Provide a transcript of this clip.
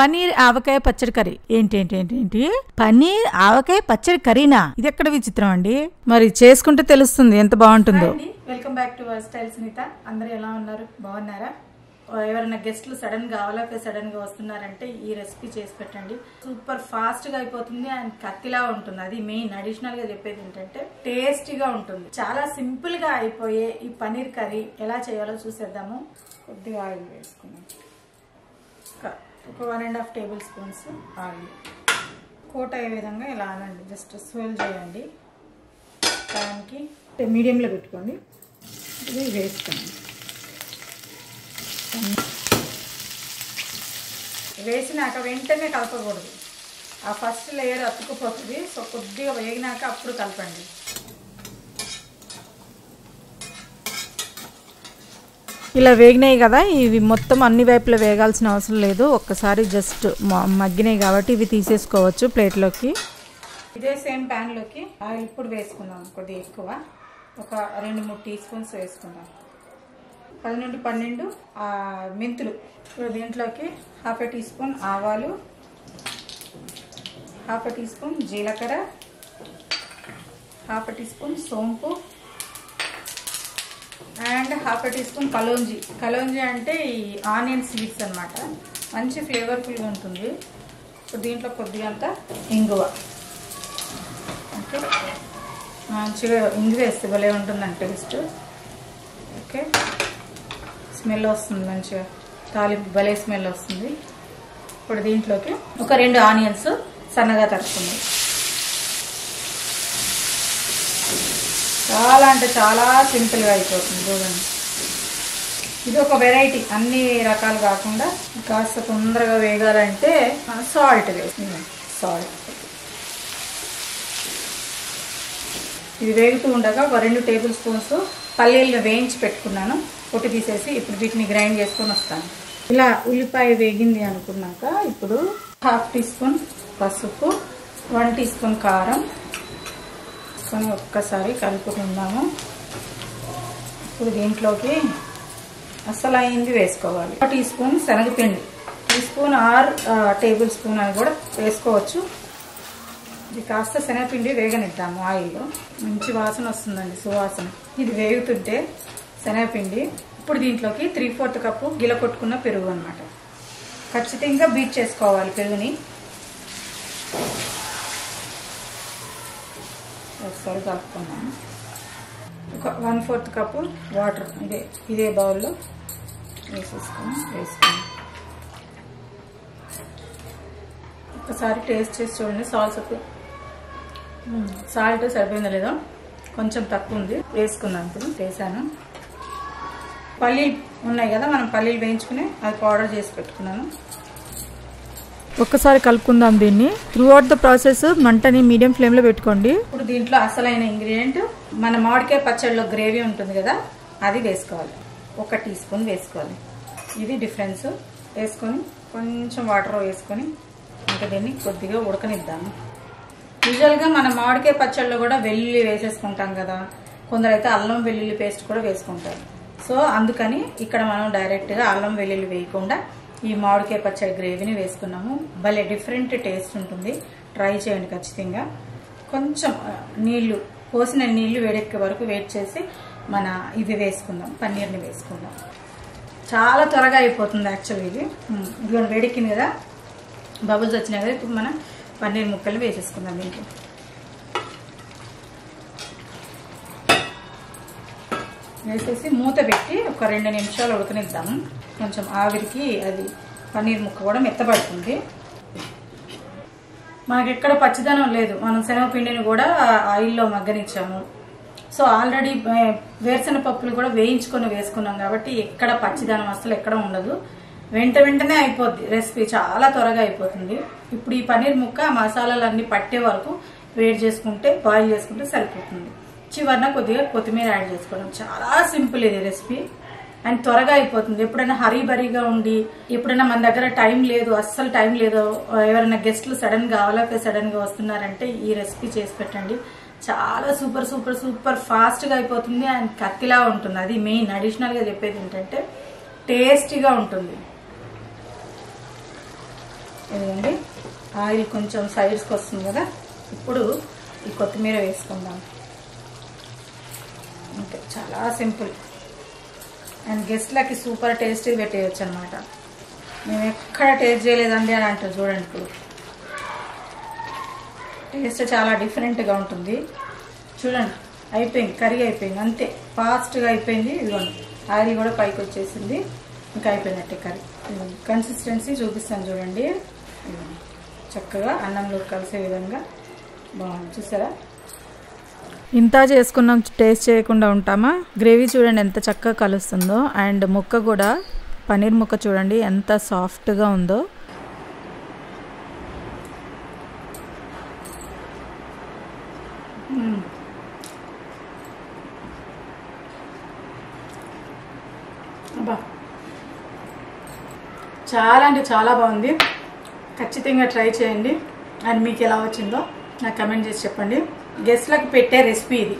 పన్నీర్ ఆవకాయ పచ్చడి కర్రీ. ఏంటి ఏంటి ఏంటి ఏంటి? పన్నీర్ ఆవకాయ పచ్చడి కర్రీనా? ఇది ఎక్కడ విచిత్రం అండి? మరి చేసుకుంటే తెలుస్తుంది ఎంత బాగుంటుందో. Welcome back to our style Sunitha. అందరూ ఎలా ఉన్నారు? బాగున్నారా? ఎవరైనా గెస్ట్లు సడన్గా అవలాపే సడన్గా వస్తున్నారంటే ఈ రెసిపీ చేసి పెట్టండి. సూపర్ ఫాస్ట్గా అయిపోతుంది అండ్ కత్తిలా ఉంటుంది. అది మెయిన్. అడిషనల్గా చెప్పేది ఏంటంటే టేస్టీగా ఉంటుంది. చాలా సింపుల్గా అయిపోయే ఈ పన్నీర్ కర్రీ ఎలా చేయాలో చూసేద్దాము. కొద్దిగా ఆయిల్ వేసుకున్నాం ఒక- one and half tablespoons oil. కోట అయ్యే విధంగా ఇలా అనండి. జస్ట్ స్వెల్ చేయండి. దానికి మీడియంలో పెట్టుకోండి. ఇది వేసుకోండి వేసినాక వెంటనే కలపకూడదు. ఆ ఫస్ట్ లేయర్ అతుకుపోతుంది సో కొద్దిగా వేగినాక అప్పుడు కలపండి. ఇలా వేగినాయి కదా ఇవి మొత్తం అన్ని వైపులా వేగాల్సిన అవసరం లేదు. ఒక్కసారి జస్ట్ మగ్గినాయి కాబట్టి ఇవి తీసేసుకోవచ్చు ప్లేట్లోకి. ఇదే సేమ్ ప్యాన్లోకి ఆయిల్ ఇప్పుడు వేసుకుందాం కొద్దిగా ఎక్కువ. ఒక రెండు మూడు టీ స్పూన్స్ వేసుకుందాం. పది నుండి పన్నెండు మెంతులు. ఇప్పుడు దీంట్లోకి హాఫ్ ఏ టీ స్పూన్ ఆవాలు హాఫ్ ఏ టీ స్పూన్ జీలకర్ర హాఫ్ ఏ టీ స్పూన్ సోంపు అండ్ హాఫ్ టీ స్పూన్ కలోంజీ. కలోంజీ అంటే ఈ ఆనియన్ సీడ్స్ అన్నమాట. మంచి ఫ్లేవర్ఫుల్గా ఉంటుంది. ఇప్పుడు దీంట్లో కొద్దిగా అంత ఇంగువ. ఓకే? మంచిగా ఇంగువ వేస్తే భలే ఉంటుందండి టేస్ట్. ఓకే? స్మెల్ వస్తుంది మంచిగా. తాలింపు భలే స్మెల్ వస్తుంది. ఇప్పుడు దీంట్లోకి ఒక రెండు ఆనియన్స్ సన్నగా తరుస్తుంది చాలా అంటే చాలా సింపుల్గా అయిపోతుంది చూడండి. ఇది ఒక వెరైటీ. అన్ని రకాలు కాకుండా కాస్త తొందరగా వేగాలంటే సాల్ట్ వేస్తుంది సాల్ట్. ఇది వేగుతూ ఉండగా ఒక రెండు టేబుల్ స్పూన్స్ పల్లీలను వేయించి పెట్టుకున్నాను. పొట్టు తీసేసి ఇప్పుడు వీటిని గ్రైండ్ చేసుకొని వస్తాను. ఇలా ఉల్లిపాయ వేగింది అనుకున్నాక ఇప్పుడు హాఫ్ టీ స్పూన్ పసుపు వన్ టీ స్పూన్ కారం వేసుకొని ఒక్కసారి కలుపుకుందాము. ఇప్పుడు దీంట్లోకి అసలు అయింది వేసుకోవాలి. ఒక టీ స్పూన్ శనగపిండి. Teaspoon or tablespoon అని కూడా వేసుకోవచ్చు. ఇది కాస్త శనగపిండి వేగనిద్దాము ఆయిల్లో. మంచి వాసన వస్తుందండి సువాసన. ఇది వేగుతుంటే శనగపిండి. ఇప్పుడు దీంట్లోకి త్రీ ఫోర్త్ కప్పు గిల కొట్టుకున్న పెరుగు అనమాట ఖచ్చితంగా బీట్ చేసుకోవాలి పెరుగుని. ఒకసారి కలుపుకున్నాను ఒక వన్ ఫోర్త్ కప్పు వాటర్ ఇదే ఇదే బౌల్లో వేసేసుకొని వేసుకున్నాను ఒకసారి టేస్ట్ చేసి చూడండి సాల్స్ సాల్ట్ సరిపోయిందా లేదా? కొంచెం తక్కువ ఉంది. వేసుకున్నాను ఇప్పుడు వేసాను. పల్లీలు ఉన్నాయి కదా మనం పల్లీలు వేయించుకుని అది పౌడర్ చేసి పెట్టుకున్నాను. ఒక్కసారి కలుపుకుందాం దీన్ని. త్రూ అవుట్ ద ప్రాసెస్ మంటని మీడియం ఫ్లేమ్లో పెట్టుకోండి. ఇప్పుడు దీంట్లో అసలైన ఇంగ్రీడియంట్ మన మామిడికాయ పచ్చడిలో గ్రేవీ ఉంటుంది కదా అది వేసుకోవాలి. ఒక టీ స్పూన్ వేసుకోవాలి. ఇది డిఫరెన్స్ వేసుకొని కొంచెం వాటర్ వేసుకొని ఇంకా దీన్ని కొద్దిగా ఉడకనిద్దాము. యూజువల్గా మన మామిడికాయ పచ్చళ్ళు కూడా వెల్లుల్లి వేసేసుకుంటాం కదా కొందరు అయితే అల్లం వెల్లుల్లి పేస్ట్ కూడా వేసుకుంటారు. సో అందుకని ఇక్కడ మనం డైరెక్ట్గా అల్లం వెల్లుల్లి వేయకుండా ఈ మామిడికాయ పచ్చడి గ్రేవీని వేసుకున్నాము. భలే డిఫరెంట్ టేస్ట్ ఉంటుంది. ట్రై చేయండి ఖచ్చితంగా. కొంచెం నీళ్ళు పోసిన నీళ్ళు వేడెక్కే వరకు వెయిట్ చేసి మన ఇది వేసుకుందాం పన్నీర్ని వేసుకుందాం. చాలా త్వరగా అయిపోతుంది యాక్చువల్లీ ఇది. ఇదిగో వేడెక్కింది కదా. బబుల్స్ వచ్చినాయి కదా ఇప్పుడు మనం పన్నీర్ ముక్కలు వేసేసుకుందాం దీనికి వేసేసి మూత పెట్టి ఒక రెండు నిమిషాలు ఉడకనిద్దాము కొంచెం ఆవిరికి అది పన్నీర్ ముక్క కూడా మెత్తబడుతుంది. మనకెక్కడ ఎక్కడ పచ్చిదనం లేదు. మనం శనగపిండిని కూడా ఆయిల్లో మగ్గనిచ్చాము. సో ఆల్రెడీ వేరుశెనగ పప్పులు కూడా వేయించుకొని వేసుకున్నాం కాబట్టి ఎక్కడ పచ్చిదనం అసలు ఎక్కడ ఉండదు. వెంట వెంటనే అయిపోద్ది రెసిపీ. చాలా త్వరగా అయిపోతుంది. ఇప్పుడు ఈ పన్నీర్ ముక్క మసాలాలన్నీ పట్టే వరకు వేడి చేసుకుంటే బాయిల్ చేసుకుంటే సరిపోతుంది. చివరిన కొద్దిగా కొత్తిమీర యాడ్ చేసుకోవడం. చాలా సింపుల్ ఇది రెసిపీ. అండ్ త్వరగా అయిపోతుంది. ఎప్పుడైనా హరీ బరీగా ఉండి ఎప్పుడైనా మన దగ్గర టైం లేదు అస్సలు టైం లేదు ఎవరైనా గెస్ట్లు సడన్గా అవలాపే సడన్గా వస్తున్నారంటే ఈ రెసిపీ చేసి పెట్టండి. చాలా సూపర్ సూపర్ సూపర్ ఫాస్ట్గా అయిపోతుంది అండ్ కత్తిలా ఉంటుంది. అది మెయిన్. అడిషనల్గా చెప్పేది ఏంటంటే టేస్టీగా ఉంటుంది. ఇదిగోండి. ఆయిల్ కొంచెం సైడ్స్కి వస్తుంది కదా. ఇప్పుడు ఈ కొత్తిమీర వేసుకుందాం. ఓకే చాలా సింపుల్. అండ్ గెస్ట్లకి సూపర్ టేస్టీ పెట్టేయచ్చు అనమాట మేము ఎక్కడ టేస్ట్ చేయలేదండి అని అంటారు చూడండి ఇప్పుడు. టేస్ట్ చాలా డిఫరెంట్గా ఉంటుంది. చూడండి అయిపోయింది కర్రీ అయిపోయింది అంతే. ఫాస్ట్గా అయిపోయింది ఇదిగోండి. ఆయిల్ కూడా పైకి వచ్చేసింది ఇంకా అయిపోయినట్టే కర్రీ. కన్సిస్టెన్సీ చూపిస్తాను చూడండి. చక్కగా అన్నంలో కలిసే విధంగా బాగుంది. చూసారా? ఇంత చేసుకున్నాం టేస్ట్ చేయకుండా ఉంటామా? గ్రేవీ చూడండి ఎంత చక్కగా కలుస్తుందో. అండ్ ముక్క కూడా పన్నీర్ ముక్క చూడండి ఎంత సాఫ్ట్గా ఉందో. చాలా అంటే చాలా బాగుంది. ఖచ్చితంగా ట్రై చేయండి. అండ్ మీకు ఎలా వచ్చిందో నాకు కమెంట్ చేసి చెప్పండి. గెస్ట్లకు పెట్టే రెసిపీ ఇది.